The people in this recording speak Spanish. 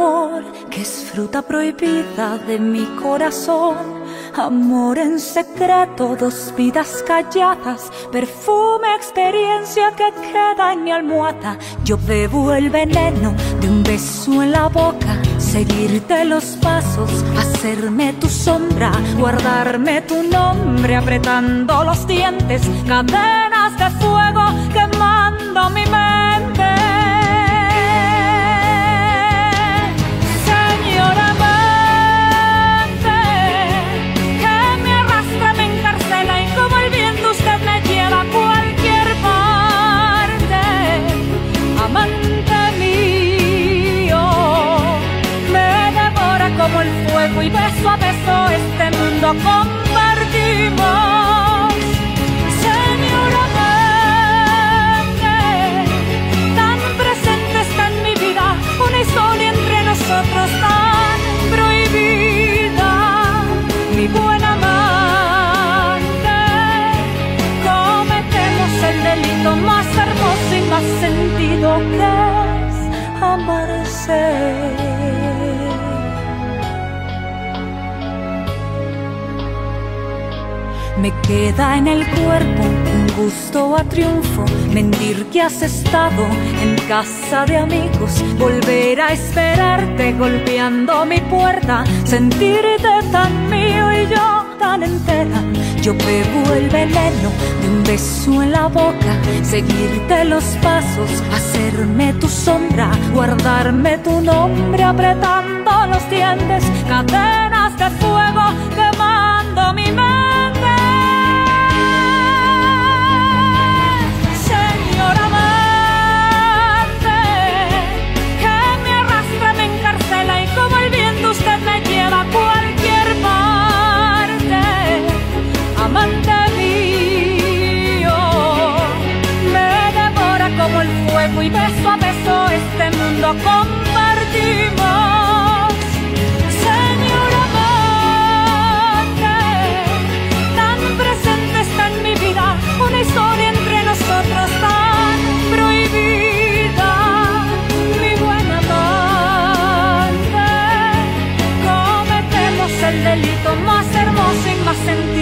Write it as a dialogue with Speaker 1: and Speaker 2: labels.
Speaker 1: amor que es fruta prohibida de mi corazón. Amor en secreto, dos vidas calladas, perfume, experiencia que queda en mi almohada. Yo bebo el veneno de un beso en la boca, seguirte los pasos, hacerme tu sombra, guardarme tu nombre, apretando los dientes, cadenas de fuego quemando mi mente. Mundo compartimos. Señor amante, tan presente está en mi vida una historia entre nosotros tan prohibida. Mi buen amante, cometemos el delito más hermoso y más sentido que es amarse. Me queda en el cuerpo un gusto a triunfo, mentir que has estado en casa de amigos, volver a esperarte golpeando mi puerta, sentirte tan mío y yo tan entera. Yo bebo el veneno de un beso en la boca, seguirte los pasos, hacerme tu sombra, guardarme tu nombre, apretando los dientes, cadenas Señor amante, tan presente está en mi vida una historia entre nosotros tan prohibida, mi buena madre. Cometemos el delito más hermoso y más sentido.